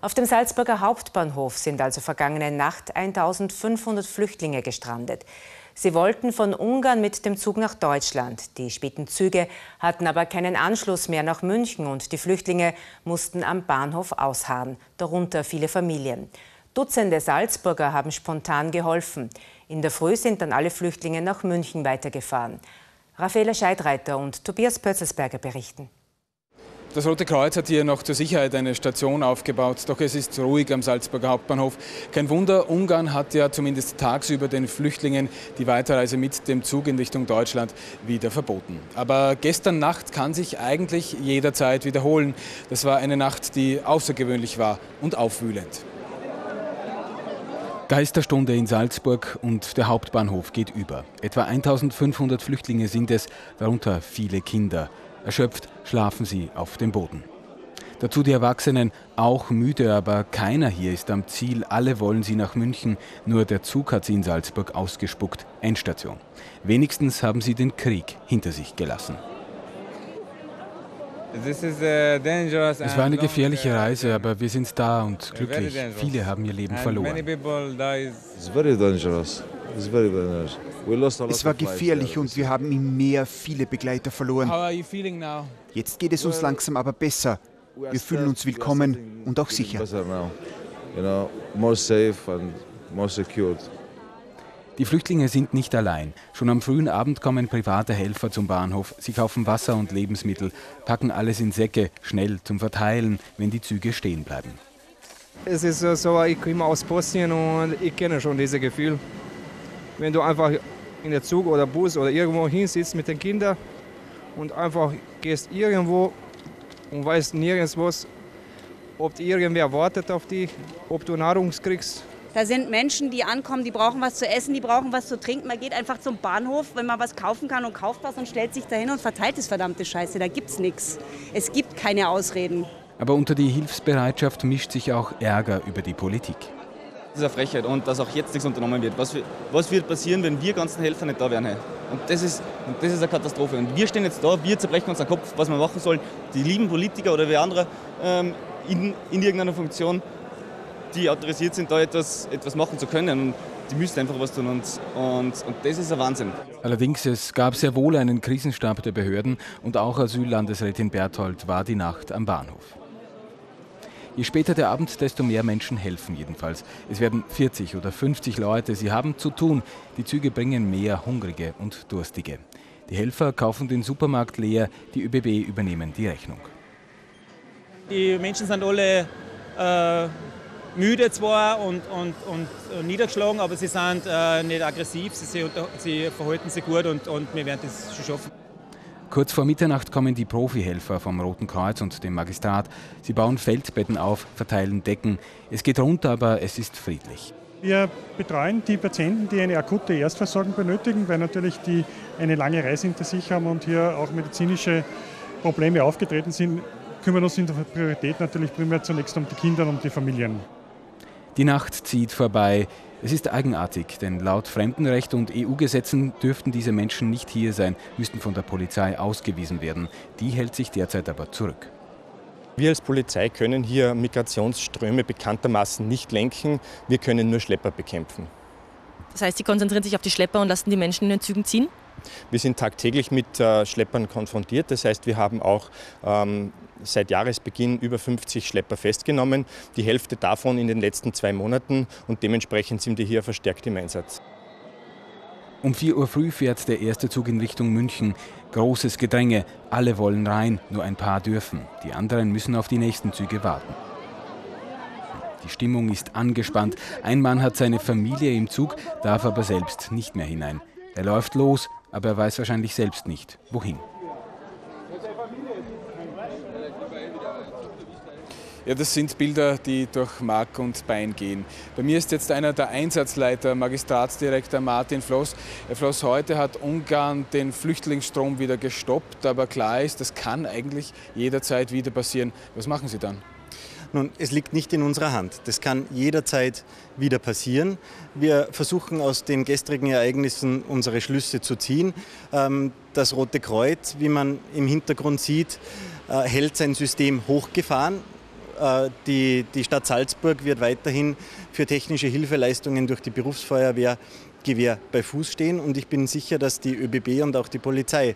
Auf dem Salzburger Hauptbahnhof sind also vergangene Nacht 1500 Flüchtlinge gestrandet. Sie wollten von Ungarn mit dem Zug nach Deutschland. Die späten Züge hatten aber keinen Anschluss mehr nach München und die Flüchtlinge mussten am Bahnhof ausharren, darunter viele Familien. Dutzende Salzburger haben spontan geholfen. In der Früh sind dann alle Flüchtlinge nach München weitergefahren. Raffaela Scheidreiter und Tobias Pötzelsberger berichten. Das Rote Kreuz hat hier noch zur Sicherheit eine Station aufgebaut, doch es ist ruhig am Salzburger Hauptbahnhof. Kein Wunder, Ungarn hat ja zumindest tagsüber den Flüchtlingen die Weiterreise mit dem Zug in Richtung Deutschland wieder verboten. Aber gestern Nacht kann sich eigentlich jederzeit wiederholen. Das war eine Nacht, die außergewöhnlich war und aufwühlend. Geisterstunde in Salzburg und der Hauptbahnhof geht über. Etwa 1500 Flüchtlinge sind es, darunter viele Kinder. Erschöpft schlafen sie auf dem Boden. Dazu die Erwachsenen, auch müde, aber keiner hier ist am Ziel. Alle wollen sie nach München, nur der Zug hat sie in Salzburg ausgespuckt. Endstation. Wenigstens haben sie den Krieg hinter sich gelassen. Es war eine gefährliche Reise, aber wir sind da und glücklich. Viele haben ihr Leben verloren. It's very dangerous. Es war gefährlich und wir haben im Meer viele Begleiter verloren. Jetzt geht es uns langsam aber besser. Wir fühlen uns willkommen und auch sicher. Die Flüchtlinge sind nicht allein. Schon am frühen Abend kommen private Helfer zum Bahnhof. Sie kaufen Wasser und Lebensmittel, packen alles in Säcke, schnell zum Verteilen, wenn die Züge stehen bleiben. Es ist so, ich komme aus Bosnien und ich kenne schon dieses Gefühl wenn du einfach in der Zug oder Bus oder irgendwo hinsitzt mit den Kindern und einfach gehst irgendwo und weißt nirgends was, ob irgendwer wartet auf dich, ob du Nahrung kriegst. Da sind Menschen, die ankommen, die brauchen was zu essen, die brauchen was zu trinken. Man geht einfach zum Bahnhof, wenn man was kaufen kann und kauft was und stellt sich dahin und verteilt das verdammte Scheiße. Da gibt's nichts. Es gibt keine Ausreden. Aber unter die Hilfsbereitschaft mischt sich auch Ärger über die Politik. Das ist eine Frechheit und dass auch jetzt nichts unternommen wird. Was, was wird passieren, wenn wir ganzen Helfer nicht da wären? Und das, ist, und das ist eine Katastrophe. Und wir stehen jetzt da, wir zerbrechen uns den Kopf, was wir machen sollen. Die lieben Politiker oder wer andere ähm, in, in irgendeiner Funktion, die autorisiert sind, da etwas, etwas machen zu können. Und die müssen einfach was tun und, und, und das ist ein Wahnsinn. Allerdings, es gab sehr wohl einen Krisenstab der Behörden und auch Asyllandesrätin Berthold war die Nacht am Bahnhof. Je später der Abend, desto mehr Menschen helfen jedenfalls. Es werden 40 oder 50 Leute, sie haben zu tun. Die Züge bringen mehr Hungrige und Durstige. Die Helfer kaufen den Supermarkt leer, die ÖBB übernehmen die Rechnung. Die Menschen sind alle äh, müde zwar und, und, und niedergeschlagen, aber sie sind äh, nicht aggressiv, sie, sie, verhalten sich gut und, und wir werden das schon schaffen. Kurz vor Mitternacht kommen die Profihelfer vom Roten Kreuz und dem Magistrat. Sie bauen Feldbetten auf, verteilen Decken. Es geht runter, aber es ist friedlich. Wir betreuen die Patienten, die eine akute Erstversorgung benötigen, weil natürlich die eine lange Reise hinter sich haben und hier auch medizinische Probleme aufgetreten sind. Kümmern uns in der Priorität natürlich primär zunächst um die Kinder und die Familien. Die Nacht zieht vorbei. Es ist eigenartig, denn laut Fremdenrecht und EU-Gesetzen dürften diese Menschen nicht hier sein, müssten von der Polizei ausgewiesen werden. Die hält sich derzeit aber zurück. Wir als Polizei können hier Migrationsströme bekanntermaßen nicht lenken. Wir können nur Schlepper bekämpfen. Das heißt, Sie konzentrieren sich auf die Schlepper und lassen die Menschen in den Zügen ziehen? Wir sind tagtäglich mit äh, Schleppern konfrontiert. Das heißt, wir haben auch ähm, seit Jahresbeginn über 50 Schlepper festgenommen. Die Hälfte davon in den letzten zwei Monaten und dementsprechend sind wir hier verstärkt im Einsatz. Um 4 Uhr früh fährt der erste Zug in Richtung München. Großes Gedränge, alle wollen rein, nur ein paar dürfen. Die anderen müssen auf die nächsten Züge warten. Die Stimmung ist angespannt. Ein Mann hat seine Familie im Zug, darf aber selbst nicht mehr hinein. Er läuft los, aber er weiß wahrscheinlich selbst nicht, wohin. Ja, das sind Bilder, die durch Mark und Bein gehen. Bei mir ist jetzt einer der Einsatzleiter, Magistratsdirektor Martin Floss. Herr Floss, heute hat Ungarn den Flüchtlingsstrom wieder gestoppt, aber klar ist, das kann eigentlich jederzeit wieder passieren. Was machen Sie dann? Nun, es liegt nicht in unserer Hand. Das kann jederzeit wieder passieren. Wir versuchen aus den gestrigen Ereignissen unsere Schlüsse zu ziehen. Ähm, das Rote Kreuz, wie man im Hintergrund sieht, äh, hält sein System hochgefahren äh, die, die Stadt Salzburg wird weiterhin für technische Hilfeleistungen durch die Berufsfeuerwehr Gewehr bei Fuß stehen und ich bin sicher, dass die ÖBB und auch die Polizei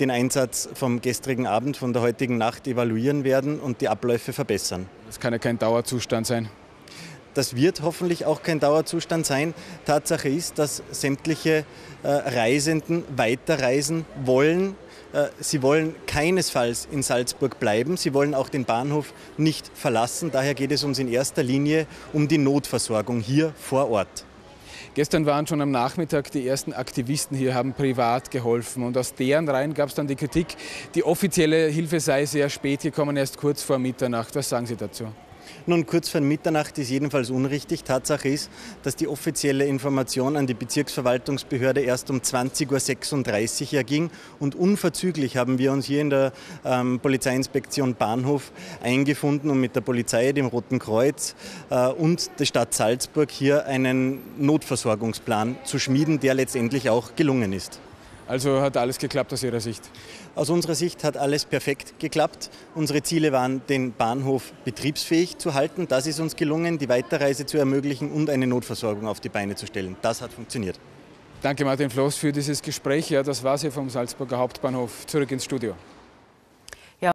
den Einsatz vom gestrigen Abend, von der heutigen Nacht evaluieren werden und die Abläufe verbessern. Das kann ja kein Dauerzustand sein. Das wird hoffentlich auch kein Dauerzustand sein. Tatsache ist, dass sämtliche äh, Reisenden weiterreisen wollen. Äh, sie wollen keinesfalls in Salzburg bleiben. Sie wollen auch den Bahnhof nicht verlassen. Daher geht es uns in erster Linie um die Notversorgung hier vor Ort. Gestern waren schon am Nachmittag die ersten Aktivisten hier, haben privat geholfen. Und aus deren Reihen gab es dann die Kritik, die offizielle Hilfe sei sehr spät gekommen, erst kurz vor Mitternacht. Was sagen Sie dazu? Nun, kurz vor Mitternacht ist jedenfalls unrichtig. Tatsache ist, dass die offizielle Information an die Bezirksverwaltungsbehörde erst um 20.36 Uhr erging und unverzüglich haben wir uns hier in der ähm, Polizeiinspektion Bahnhof eingefunden, um mit der Polizei, dem Roten Kreuz äh, und der Stadt Salzburg hier einen Notversorgungsplan zu schmieden, der letztendlich auch gelungen ist. Also hat alles geklappt aus Ihrer Sicht? Aus unserer Sicht hat alles perfekt geklappt. Unsere Ziele waren, den Bahnhof betriebsfähig zu halten. Das ist uns gelungen, die Weiterreise zu ermöglichen und eine Notversorgung auf die Beine zu stellen. Das hat funktioniert. Danke Martin Floss für dieses Gespräch. Ja, das war es hier vom Salzburger Hauptbahnhof. Zurück ins Studio.